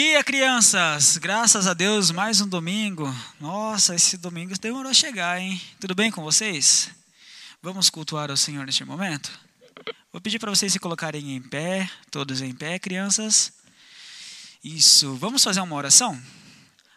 dia, crianças! Graças a Deus, mais um domingo. Nossa, esse domingo demorou a chegar, hein? Tudo bem com vocês? Vamos cultuar o Senhor neste momento? Vou pedir para vocês se colocarem em pé, todos em pé, crianças. Isso. Vamos fazer uma oração?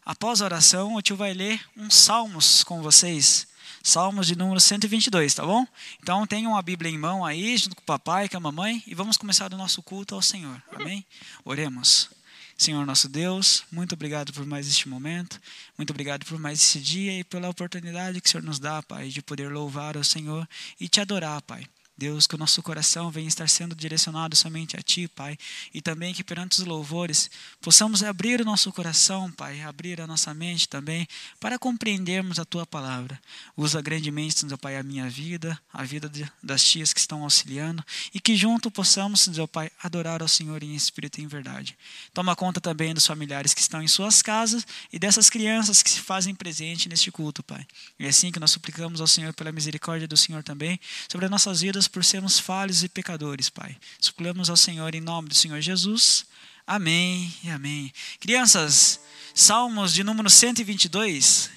Após a oração, o tio vai ler uns salmos com vocês. Salmos de número 122, tá bom? Então tenham a Bíblia em mão aí, junto com o papai, com a mamãe, e vamos começar o nosso culto ao Senhor. Amém? Oremos. Senhor nosso Deus, muito obrigado por mais este momento, muito obrigado por mais esse dia e pela oportunidade que o Senhor nos dá, Pai, de poder louvar o Senhor e te adorar, Pai. Deus, que o nosso coração venha estar sendo direcionado somente a Ti, Pai, e também que perante os louvores possamos abrir o nosso coração, Pai, abrir a nossa mente também, para compreendermos a Tua palavra. Usa grandemente, meu Pai, a minha vida, a vida de, das tias que estão auxiliando, e que junto possamos, meu Pai, adorar ao Senhor em espírito e em verdade. Toma conta também dos familiares que estão em suas casas e dessas crianças que se fazem presente neste culto, Pai. E é assim que nós suplicamos ao Senhor pela misericórdia do Senhor também sobre as nossas vidas por sermos falhos e pecadores, Pai. Suplicamos ao Senhor em nome do Senhor Jesus. Amém e amém. Crianças, Salmos de número 122.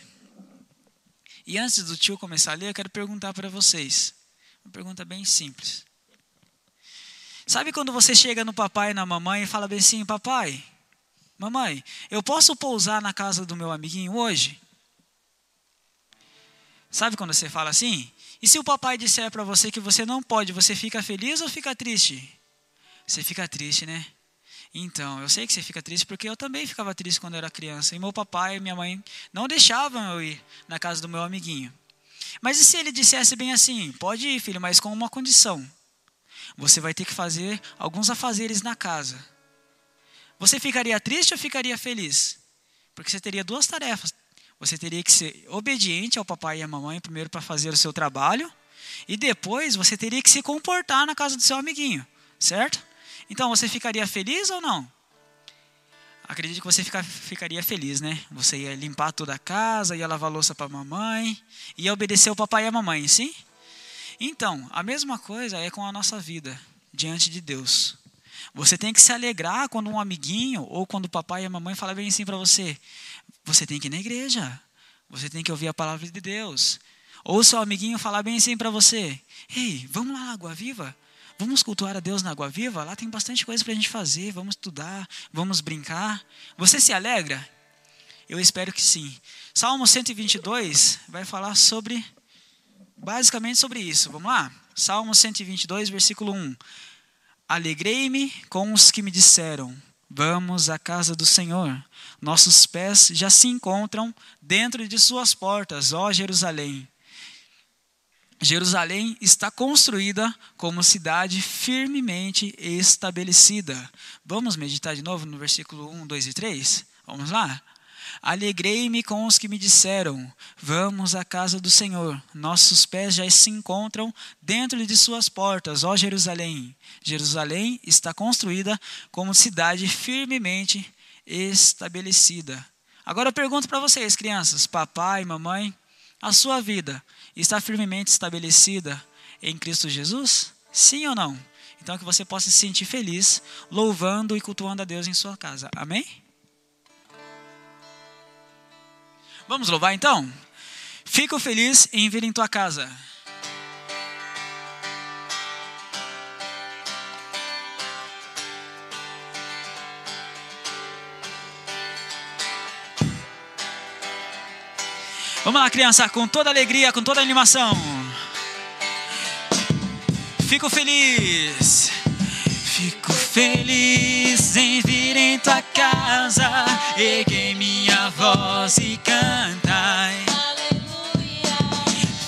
E antes do tio começar a ler, eu quero perguntar para vocês. Uma pergunta bem simples. Sabe quando você chega no papai e na mamãe e fala bem assim: Papai, mamãe, eu posso pousar na casa do meu amiguinho hoje? Sabe quando você fala assim? E se o papai disser para você que você não pode, você fica feliz ou fica triste? Você fica triste, né? Então, eu sei que você fica triste porque eu também ficava triste quando era criança. E meu papai e minha mãe não deixavam eu ir na casa do meu amiguinho. Mas e se ele dissesse bem assim: pode ir, filho, mas com uma condição. Você vai ter que fazer alguns afazeres na casa. Você ficaria triste ou ficaria feliz? Porque você teria duas tarefas você teria que ser obediente ao papai e à mamãe primeiro para fazer o seu trabalho e depois você teria que se comportar na casa do seu amiguinho, certo? Então você ficaria feliz ou não? Acredito que você fica, ficaria feliz, né? Você ia limpar toda a casa, ia lavar louça para a mamãe, ia obedecer o papai e a mamãe, sim? Então, a mesma coisa é com a nossa vida diante de Deus. Você tem que se alegrar quando um amiguinho ou quando o papai e a mamãe falam bem assim para você: você tem que ir na igreja. Você tem que ouvir a palavra de Deus. Ou seu amiguinho falar bem assim para você: Ei, vamos lá na Água Viva? Vamos cultuar a Deus na Água Viva? Lá tem bastante coisa para a gente fazer. Vamos estudar, vamos brincar. Você se alegra? Eu espero que sim. Salmo 122 vai falar sobre, basicamente sobre isso. Vamos lá? Salmo 122, versículo 1. Alegrei-me com os que me disseram: Vamos à casa do Senhor. Nossos pés já se encontram dentro de suas portas, ó Jerusalém. Jerusalém está construída como cidade firmemente estabelecida. Vamos meditar de novo no versículo 1, 2 e 3? Vamos lá? Alegrei-me com os que me disseram: Vamos à casa do Senhor. Nossos pés já se encontram dentro de suas portas, ó Jerusalém. Jerusalém está construída como cidade firmemente estabelecida. Agora eu pergunto para vocês, crianças, papai, mamãe, a sua vida está firmemente estabelecida em Cristo Jesus? Sim ou não? Então que você possa se sentir feliz, louvando e cultuando a Deus em sua casa. Amém? Vamos louvar então? Fico feliz em vir em tua casa. Vamos lá, criança, com toda alegria, com toda animação. Fico feliz. Fico feliz em vir em tua casa, minha voz e cantai. Aleluia.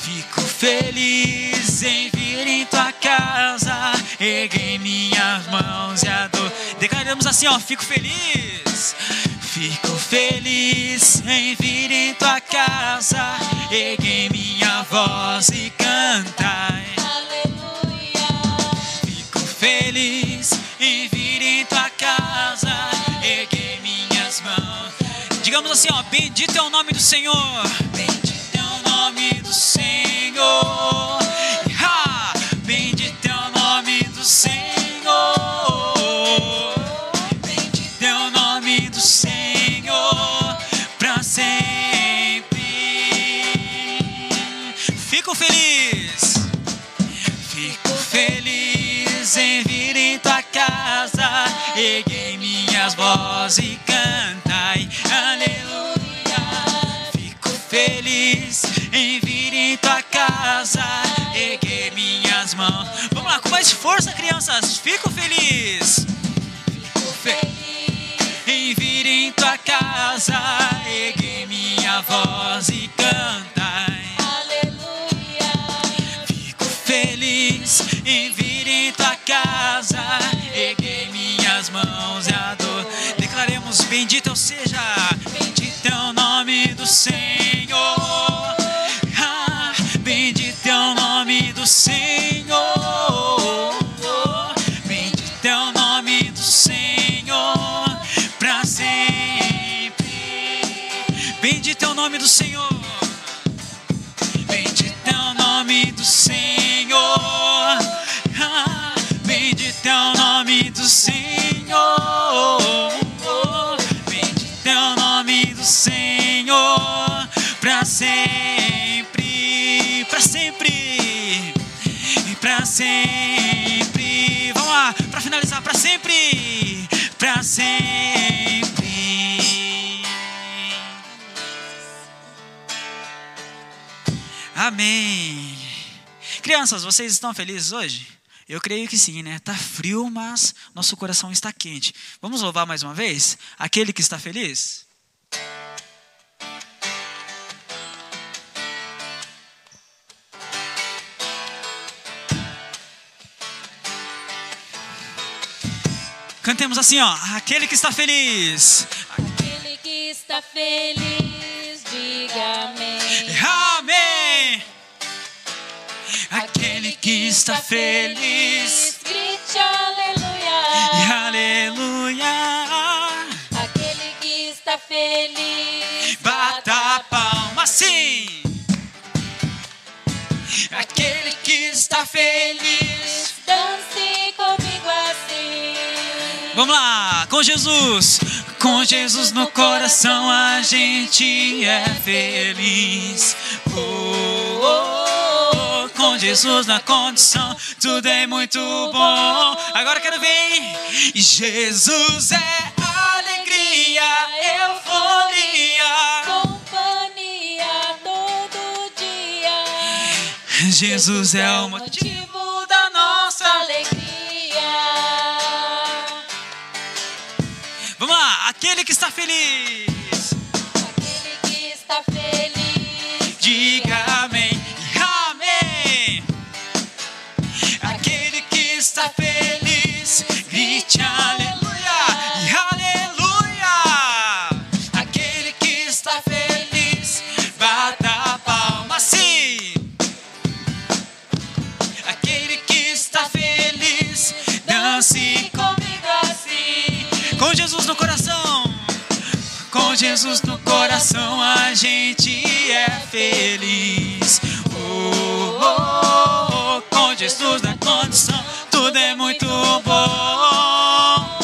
Fico feliz em vir em tua casa, erguei minhas mãos e adoro. Declaramos assim, ó, fico feliz. Fico feliz em vir em tua casa, erguei minha voz e cantai. Aleluia. Fico feliz Digamos assim, ó, bendito é o nome do Senhor. Bendito é o nome do Senhor. Ha! Bendito é o nome do Senhor. Bendito é o nome do Senhor para sempre. Fico feliz. Fico feliz em vir em tua erguei minhas vozes e cantai, aleluia. Fico feliz em vir em tua casa, erguei minhas mãos. Vamos lá, com mais força, crianças. Fico feliz. Fico feliz em vir em tua casa, erguei minha voz e cantai. Senhor. Ah, bendito é o nome do Senhor. Bendito é o nome do Senhor para sempre. Bendito é o nome do Senhor. Bendito é o nome do Senhor. Sempre, para sempre, e para sempre. Vamos lá, para finalizar, para sempre, para sempre. Amém. Crianças, vocês estão felizes hoje? Eu creio que sim, né? Tá frio, mas nosso coração está quente. Vamos louvar mais uma vez? Aquele que está feliz? Cantemos assim, ó. Aquele que está feliz. Aquele que está feliz, diga amém. Amém. Aquele que está feliz. grite aleluia. E aleluia. Aquele que está feliz, Bata a palma sim. Aquele que está feliz. Dance. Vamos lá, com Jesus. Com Jesus no coração a gente é feliz. Oh, oh, oh. Com Jesus na condição, tudo é muito bom. Agora quero ver. Jesus é alegria, euforia. Companhia todo dia. Jesus é o motivo Jesus no coração a gente é feliz. Oh, oh, oh, com Jesus na condição tudo é muito bom.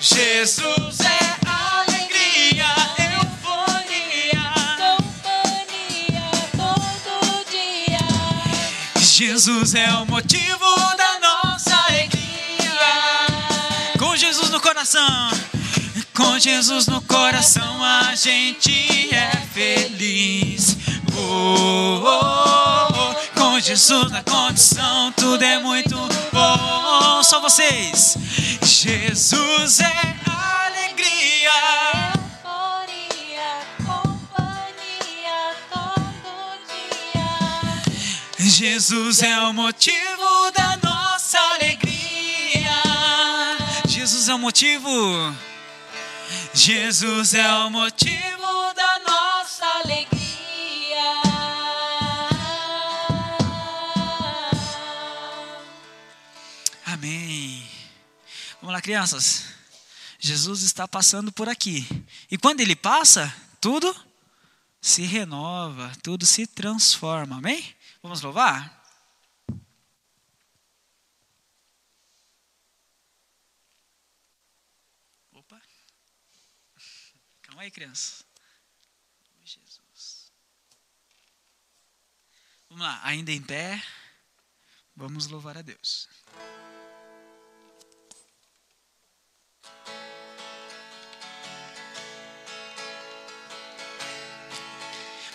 Jesus é alegria, euforia. companhia todo dia. Jesus é o motivo da nossa alegria. Com Jesus no coração, com Jesus no coração a gente é feliz. Oh, oh, oh. Com Jesus na condição tudo é muito bom. Só vocês. Jesus é alegria. Companhia todo dia. Jesus é o motivo da nossa alegria. Jesus é o motivo. Jesus é o motivo da nossa Alegria. Amém. Vamos lá, crianças. Jesus está passando por aqui. E quando ele passa, tudo se renova, tudo se transforma. Amém? Vamos louvar? oração. Aí, criança. Jesus. Vamos lá, ainda em pé. Vamos louvar a Deus.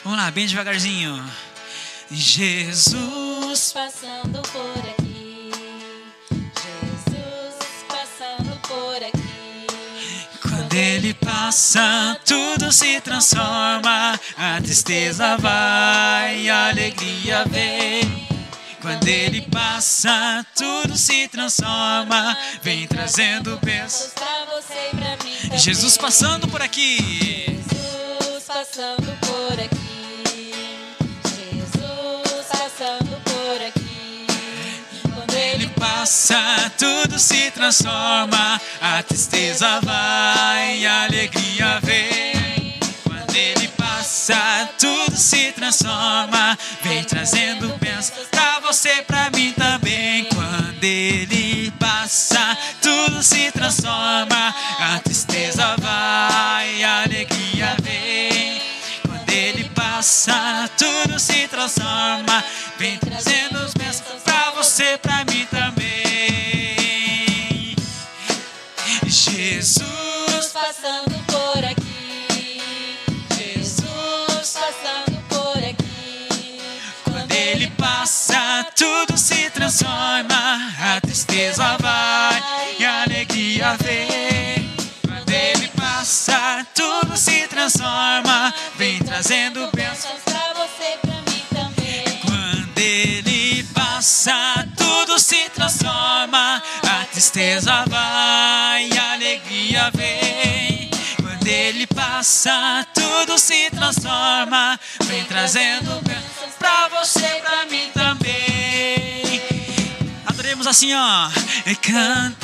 Vamos lá, bem devagarzinho. Jesus passando por ele passa, tudo se transforma. A tristeza vai, a alegria vem. Quando ele passa, tudo se transforma. Vem trazendo bênçãos. Pra você e pra mim também. Jesus passando por aqui. Jesus passando por aqui. Passa, tudo se transforma. A tristeza vai, a alegria vem. Quando ele passa, tudo se transforma. Vem trazendo bênçãos pra você, pra mim também. Quando ele passa, tudo se transforma. A tristeza vai, a alegria vem. Quando ele passa, tudo se transforma. Vem trazendo os bênçãos pra você, pra mim trazendo bênçãos. pra você, pra mim também. Quando ele passa, tudo se transforma. A tristeza vai, a alegria vem. Quando ele passa, tudo se transforma. Vem trazendo bênçãos pra você, pra mim também. Adoremos assim, ó. Cantando,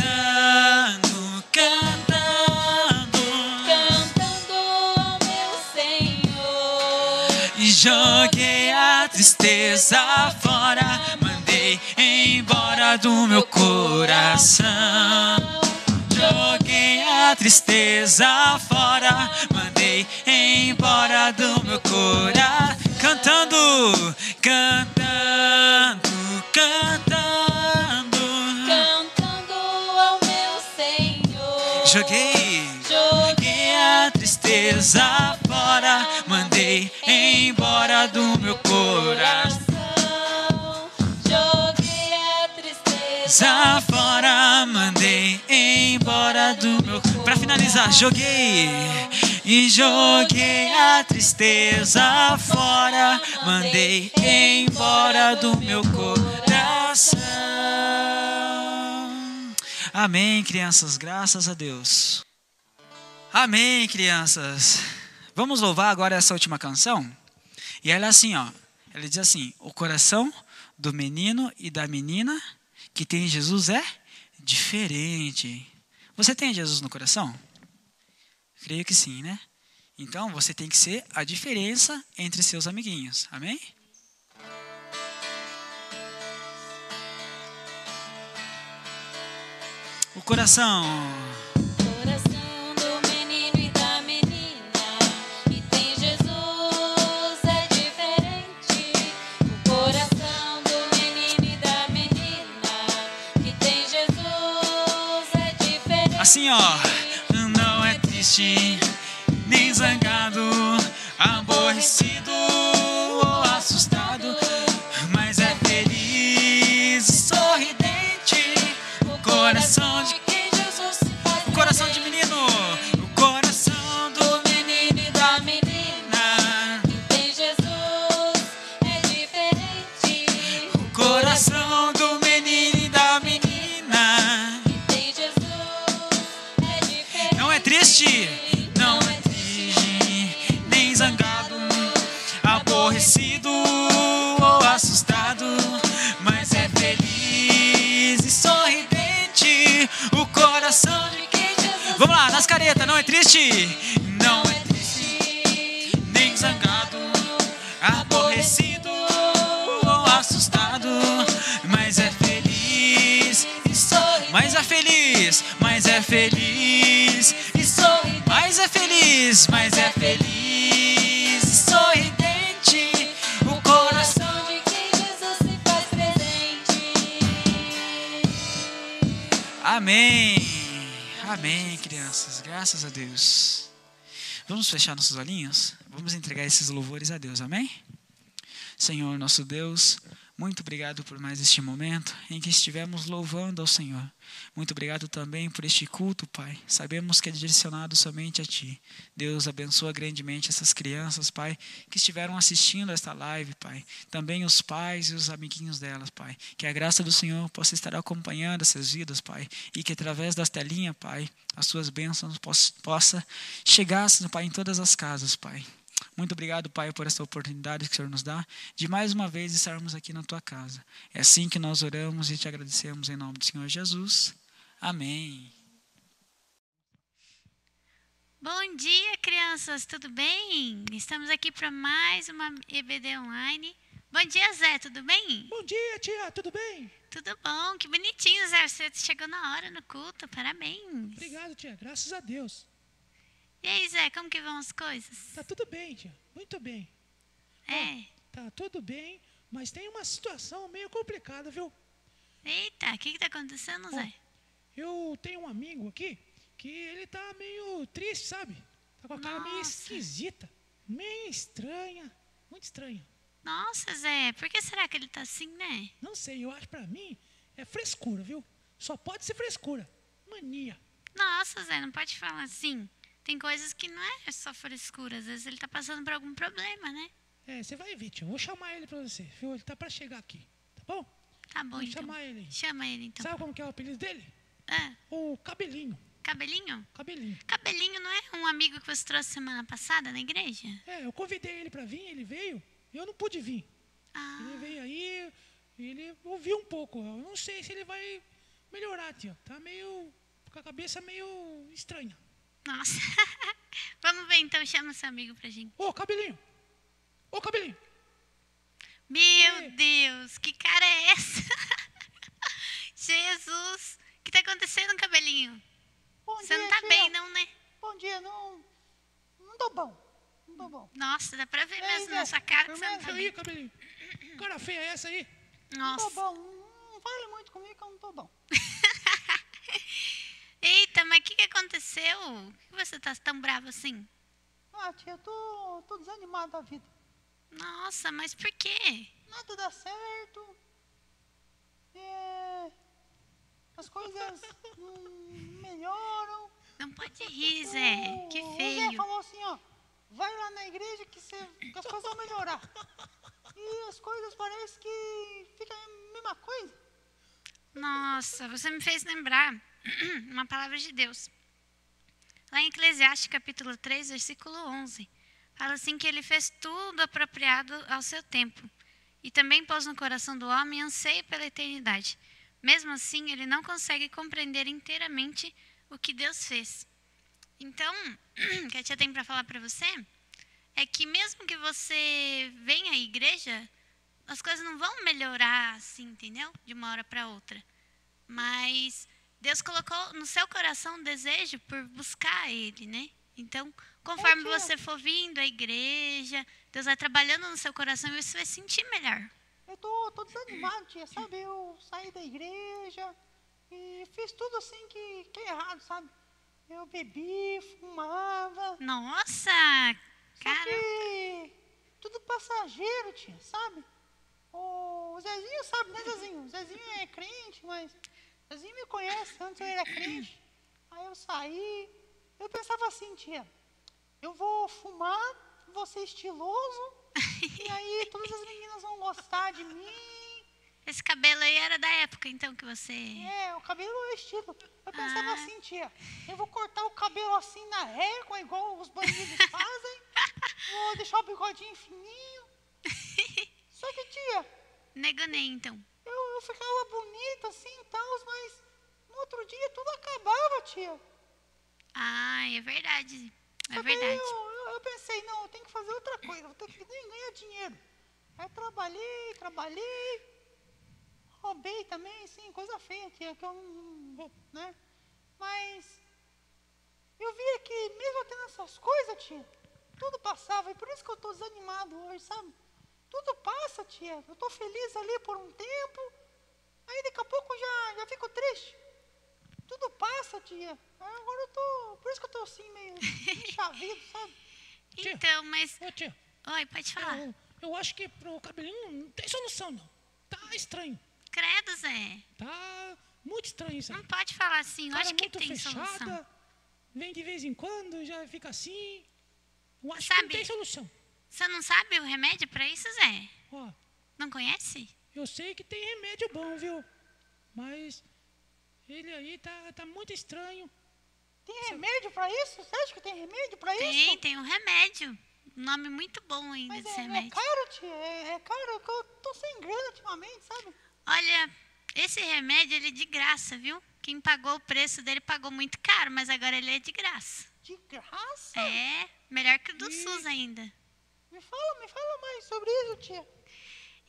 cantando. Joguei a tristeza fora, mandei embora do meu coração. Joguei a tristeza fora, mandei embora do meu coração. Cantando, cantando, tristeza fora, mandei embora do meu coração. Joguei a tristeza. Za fora, mandei embora do meu. Pra finalizar, joguei e joguei a tristeza fora, mandei embora do meu coração. Amém, crianças, graças a Deus. Amém, crianças. Vamos louvar agora essa última canção? E ela é assim, ó. Ela diz assim: O coração do menino e da menina que tem Jesus é diferente. Você tem Jesus no coração? Creio que sim, né? Então você tem que ser a diferença entre seus amiguinhos. Amém? O coração. Assim, ó. Não é triste, nem zangado, aborrecido feliz, mas é feliz e sorridente. O coração de quem Jesus se faz presente. Amém. Amém, crianças. Graças a Deus. Vamos fechar nossos olhinhos? Vamos entregar esses louvores a Deus, amém? Senhor, nosso Deus, muito obrigado por mais este momento em que estivemos louvando ao Senhor. Muito obrigado também por este culto, Pai. Sabemos que é direcionado somente a Ti. Deus abençoa grandemente essas crianças, Pai, que estiveram assistindo esta live, Pai. Também os pais e os amiguinhos delas, Pai. Que a graça do Senhor possa estar acompanhando essas vidas, Pai. E que através das telinhas, Pai, as suas bênçãos possa chegar, Pai, em todas as casas, Pai. Muito obrigado, Pai, por essa oportunidade que o Senhor nos dá de mais uma vez estarmos aqui na tua casa. É assim que nós oramos e te agradecemos em nome do Senhor Jesus. Amém. Bom dia, crianças, tudo bem? Estamos aqui para mais uma EBD online. Bom dia, Zé, tudo bem? Bom dia, tia, tudo bem? Tudo bom, que bonitinho, Zé. Você chegou na hora no culto, parabéns. Obrigado, tia, graças a Deus. E aí, Zé, como que vão as coisas? Tá tudo bem, tia, muito bem. É. Tá tudo bem, mas tem uma situação meio complicada, viu? Eita, o que que tá acontecendo, Zé? Eu tenho um amigo aqui que ele tá meio triste, sabe? Tá com a cara meio Nossa. esquisita, meio estranha, muito estranha. Nossa, Zé, por que será que ele tá assim, né? Não sei, eu acho pra mim é frescura, viu? Só pode ser frescura, mania. Nossa, Zé, não pode falar assim. Tem coisas que não é só frescura, às vezes ele tá passando por algum problema, né? É, você vai ver, tio. Vou chamar ele pra você, viu? Ele tá pra chegar aqui, tá bom? Tá bom, Vou então. chamar ele. Chama ele, então. Sabe como que é o apelido dele? Ah, O Cabelinho. cabelinho? Cabelinho. Cabelinho não é um amigo que você trouxe semana passada na igreja? É, eu convidei ele pra vir, ele veio, e eu não pude vir. Ah, Ele veio aí, ele ouviu um pouco. Eu não sei se ele vai melhorar, tio. Tá meio. com a cabeça meio estranha. Nossa. Vamos ver então, chama seu amigo pra gente. Ô, cabelinho! Ô, cabelinho! Meu Ei. Deus, que cara é essa? Jesus, o que tá acontecendo, cabelinho? Bom Você não dia, tá tia. bem, não, né? Bom dia, não. Não tô bom. Não tô bom. Nossa, dá pra ver Ei, mesmo Zé, na sua cara que você não tá aí, bem. cabelinho. Cara feia é essa aí. Não tô Nossa. bom. Não, não fale muito comigo que eu não tô bom. Eita, mas o que, que aconteceu? Por que você tá tão bravo assim? Ah, tia, eu tô, tô desanimado da vida. Nossa, mas por quê? Nada dá certo. É, as coisas não melhoram. Não pode rir, Zé. Que O Zé feio. falou assim, ó. Vai lá na igreja que, cê, que as coisas vão melhorar. E as coisas parecem que fica a mesma coisa. Nossa, você me fez lembrar uma palavra de Deus. Lá em Eclesiastes capítulo 3, versículo 11, fala assim que ele fez tudo apropriado ao seu tempo e também pôs no coração do homem anseio pela eternidade. Mesmo assim, ele não consegue compreender inteiramente o que Deus fez. Então, o que a tia tem para falar para você é que mesmo que você venha à igreja, as coisas não vão melhorar assim, entendeu? De uma hora para outra. Mas Deus colocou no seu coração um desejo por buscar Ele, né? Então, conforme tia. você for vindo à igreja, Deus vai trabalhando no seu coração e você vai sentir melhor. Eu tô, tô desanimado, tia, sabe? Eu saí da igreja e fiz tudo assim que, que é errado, sabe? Eu bebi, fumava. Nossa! Cara, tudo passageiro, tia, sabe? O Zezinho sabe, né, Zezinho? O Zezinho é crente, mas Zezinho me conhece, antes eu era crente. Aí eu saí, eu pensava assim, tia, eu vou fumar, vou ser estiloso, e aí todas as meninas vão gostar de mim. esse cabelo aí era da época, então, que você. É, o cabelo é estilo. Eu pensava Ah. assim, tia, eu vou cortar o cabelo assim na régua, igual os bandidos fazem. Vou deixar o bigodinho fininho. Só que, tia, Negonei, então. Eu, ficava bonita assim e tal, mas no outro dia tudo acabava, tia. Ah, é verdade. É que verdade. Eu, eu, pensei, não, eu tenho que fazer outra coisa, vou ter que nem ganhar dinheiro. Aí trabalhei, trabalhei, roubei também, sim, coisa feia, tia, que eu não, né? Mas eu via que mesmo tendo essas coisas, tia, tudo passava, e por isso que eu tô desanimado hoje, sabe? Tudo passa, tia. Eu tô feliz ali por um tempo, aí daqui a pouco eu já, já fico triste. Tudo passa, tia. Agora eu tô. Por isso que eu tô assim, meio chavido, sabe? Tia. Então, mas. Ô, tia, Oi, pode falar. eu, eu acho que pro cabelinho não tem solução, não. Tá estranho. Credo, Zé. Tá muito estranho isso aí. Não pode falar assim. Eu Cara acho que muito tem fechada, solução. vem de vez em quando, já fica assim. Eu acho que Sabe- não tem solução. Você não sabe o remédio pra isso, Zé? Ó, Não conhece? Eu sei que tem remédio bom, viu? Mas ele aí tá, tá muito estranho. Tem remédio pra isso? Você acha que tem remédio pra Tem, isso? tem um remédio. Um nome muito bom ainda Mas desse é, é remédio. caro, tia. É, é caro que eu tô sem grana ultimamente, sabe? Olha, esse remédio ele é de graça, viu? Quem pagou o preço dele pagou muito caro, mas agora ele é de graça. De graça? É, melhor que o do SUS ainda. Me fala, me fala mais sobre isso, tia.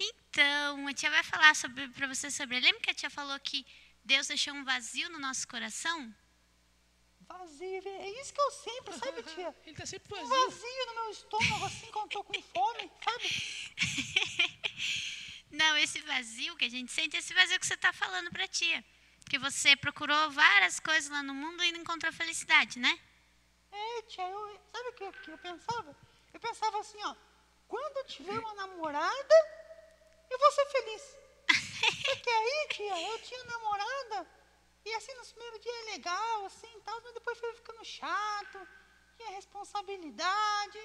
Então, a tia vai falar para você sobre. Lembra que a tia falou que Deus deixou um vazio no nosso coração? Vazio, é isso que eu sempre, sabe, tia? Ele tá sempre Um vazio. vazio no meu estômago, assim, quando tô com fome, sabe? Não, esse vazio que a gente sente, esse vazio que você está falando para a tia. Que você procurou várias coisas lá no mundo e não encontrou felicidade, né? É, tia, eu, sabe o que, que eu pensava? Eu pensava assim, ó, quando eu tiver uma namorada, eu vou ser feliz. Porque aí, tia, eu tinha namorada, e assim, nos primeiros dias é legal, assim, tal, mas depois foi ficando chato, tinha responsabilidade.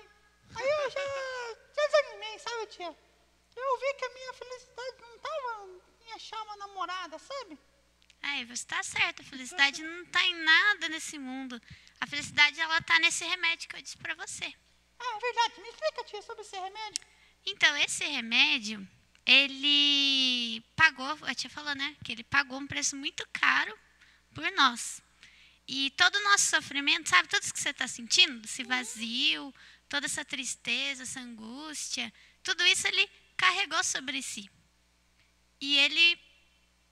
Aí eu já, já desanimei, sabe, tia? Eu vi que a minha felicidade não estava em achar uma namorada, sabe? Aí, você está certo, a felicidade não está em nada nesse mundo. A felicidade, ela está nesse remédio que eu disse para você. Ah, é verdade. Me explica, tia, sobre esse remédio. Então, esse remédio, ele pagou, a tia falou, né? Que ele pagou um preço muito caro por nós. E todo o nosso sofrimento, sabe? Tudo isso que você está sentindo, esse vazio, toda essa tristeza, essa angústia, tudo isso ele carregou sobre si. E ele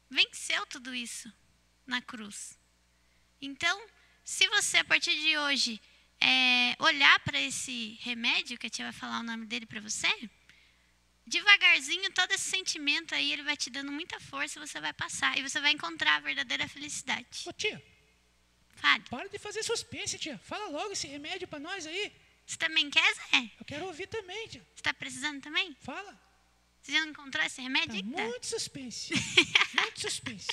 venceu tudo isso na cruz. Então, se você a partir de hoje é, olhar para esse remédio, que a tia vai falar o nome dele para você, devagarzinho todo esse sentimento aí ele vai te dando muita força e você vai passar e você vai encontrar a verdadeira felicidade. Ô, tia, Fale. para de fazer suspense, tia. Fala logo esse remédio pra nós aí. Você também quer, Zé? Eu quero ouvir também, tia. Você está precisando também? Fala. Você já não encontrou esse remédio Tá ainda? muito suspense. muito suspense.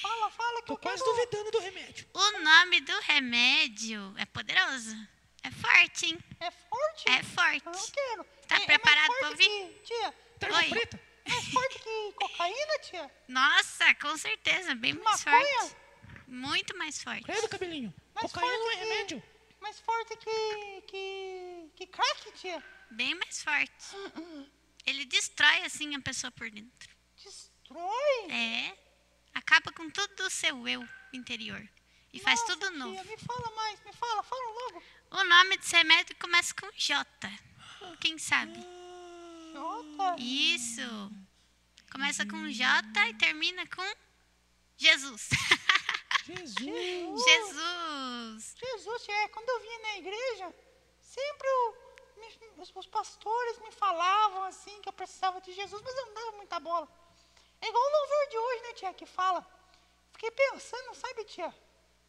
Fala, fala que Tô eu quero... quase duvidando do remédio. O nome do remédio é poderoso. É forte, hein? É forte? É forte. Eu não quero. Tá é, é preparado mais tia, Oi. preta. é mais forte que cocaína, tia? Nossa, com certeza, bem mais Maconha? forte. Muito mais forte. Credo, cabelinho. Mais Cocaína não é forte que- remédio. Mais forte que... que... que crack, tia? Bem mais forte. Ele destrói assim a pessoa por dentro. Destrói? É. Acaba com tudo do seu eu interior. E faz Nossa, tudo tia, novo. me fala mais, me fala, fala logo. O nome desse remédio começa com J. Quem sabe? Isso. Começa com J e termina com Jesus. Jesus. Jesus. Jesus, é, quando eu vinha na igreja, sempre o- me- os, os pastores me falavam assim que eu precisava de Jesus, mas eu não dava muita bola. É igual o louvor de hoje, né, tia, que fala. Fiquei pensando, sabe, tia?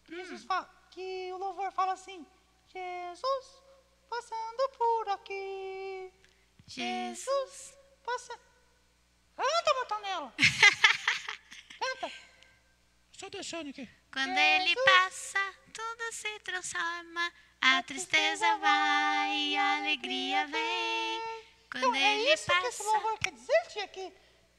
Jesus fala, que o louvor fala assim, Jesus passando por aqui. Jesus. passa. Canta, Botonela! Canta! Só deixando aqui. Quando ele passa, tudo se transforma. A tristeza vai e a alegria vem. Quando Então, é ele isso que esse passa. louvor quer dizer, tia, que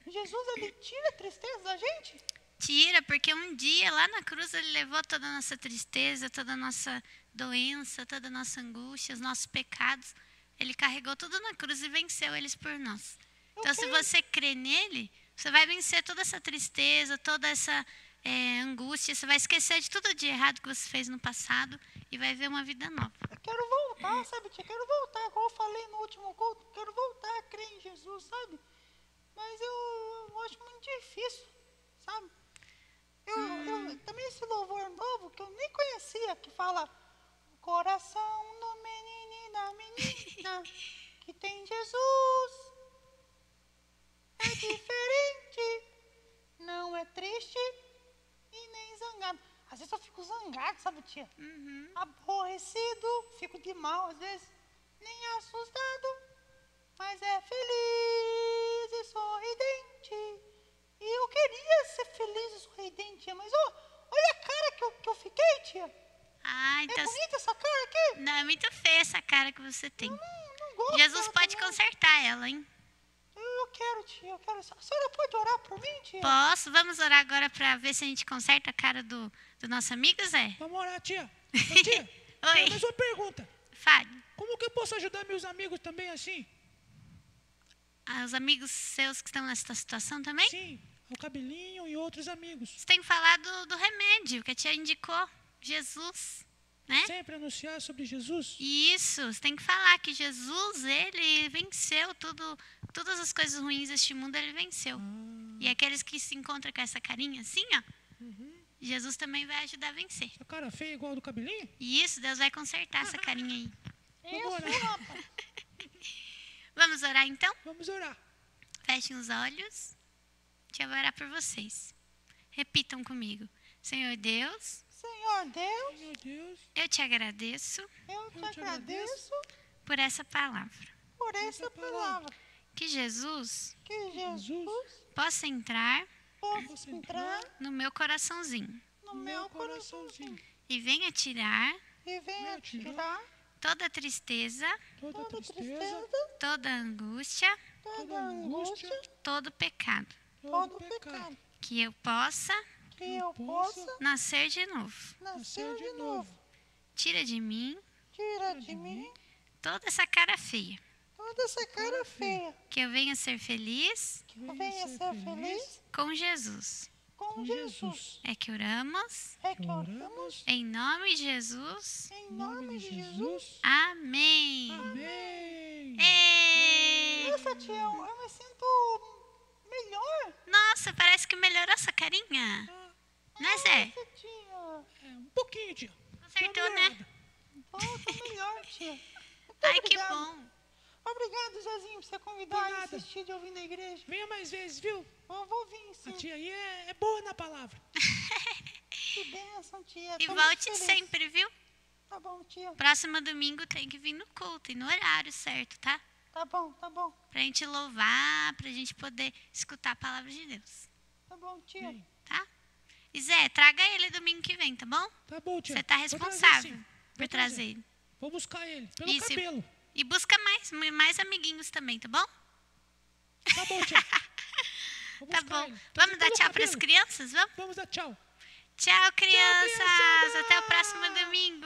Jesus, ele tira a tristeza da gente? Tira, porque um dia lá na cruz ele levou toda a nossa tristeza, toda a nossa doença, toda a nossa angústia, os nossos pecados. Ele carregou tudo na cruz e venceu eles por nós. Então, se você crê nele, você vai vencer toda essa tristeza, toda essa eh, angústia. Você vai esquecer de tudo de errado que você fez no passado e vai ver uma vida nova. Eu quero voltar, sabe, tia? Quero voltar, como eu falei no último culto, quero voltar a crer em Jesus, sabe? Mas eu, eu acho muito difícil, sabe? Eu, eu- também esse louvor novo que eu nem conhecia, que fala coração do menino e da menina que tem Jesus. É diferente, não é triste e nem zangado. Às vezes eu fico zangado, sabe, tia? Uhum. aborrecido, fico de mal às vezes. nem assustado, mas é feliz e sorridente. E eu queria ser feliz e sorridente, tia, mas ó, olha a cara que eu, que eu fiquei, tia. Ah, É então. bonita essa cara aqui? Não, é muito feia essa cara que você tem. Não, não gosto Jesus pode também. consertar ela, hein? Eu, quero, tia, eu quero. A senhora pode orar por mim, tia? Posso? Vamos orar agora pra ver se a gente conserta a cara do, do nosso amigo, Zé? Vamos orar, tia. Ô, tia, Oi. mais uma pergunta. Fale. Como que eu posso ajudar meus amigos também assim? Ah, Os amigos seus que estão nessa situação também? Sim, o cabelinho e outros amigos. Você tem que falar do, do remédio que a tia indicou. Jesus, né? Sempre anunciar sobre Jesus. Isso, você tem que falar que Jesus, ele venceu tudo, todas as coisas ruins deste mundo, ele venceu. Ah, E aqueles que se encontram com essa carinha assim, ó, uhum. Jesus também vai ajudar a vencer. Essa cara feia igual a do cabelinho? E isso, Deus vai consertar essa carinha aí. Vamos orar. Isso, rapaz. Vamos orar então? Vamos orar. Fechem os olhos. Tia vai orar por vocês. Repitam comigo. Senhor Deus, Senhor Deus, Meu Deus, eu te agradeço eu te Eu te agradeço por essa palavra. por essa palavra. Que Jesus Que Jesus possa entrar possa entrar no meu coraçãozinho no meu coraçãozinho e venha tirar e venha tirar toda a tristeza, toda toda tristeza, toda a angústia, toda angústia, todo pecado. todo pecado. Que eu possa Que eu possa nascer de novo. nascer de novo. Tira de mim Tira de mim toda essa cara feia. toda essa cara feia. Que eu venha ser feliz Que eu venha ser feliz com Jesus. com Jesus. Jesus. É que oramos É que oramos em nome de Jesus. em nome de Jesus. Amém. Amém. Ê! Nossa, tia, eu, eu me sinto melhor. Nossa, parece que melhorou essa carinha. Né, Zé? É, um pouquinho, tia. Consertou, né? Tô melhor, tia. Muito Ai, que obrigado. bom. Obrigado, Zezinho, por você convidar e assistir de ouvir na igreja. Venha mais vezes, viu? Eu vou vir, A sim. tia aí é, é boa na palavra. Que bênção, tia. E Tô volte sempre, viu? Tá bom, tia. Próximo domingo tem que vir no culto e no horário certo, tá? Tá bom, tá bom. Pra gente louvar, pra gente poder escutar a palavra de Deus, Tá bom, tia. Tá? E Zé, traga ele domingo que vem, tá bom? Tá bom, tia. Você tá trazer, responsável sim. por trazer ele. Vou buscar ele. Pelo Isso, e- cabelo. E busca mais, mais amiguinhos também, tá bom? Tá bom, tia. Tá bom. Trazer Vamos dar tchau pras cabelo. crianças? Vamos? Vamos dar tchau. Tchau, crianças. criançada! Até o próximo domingo.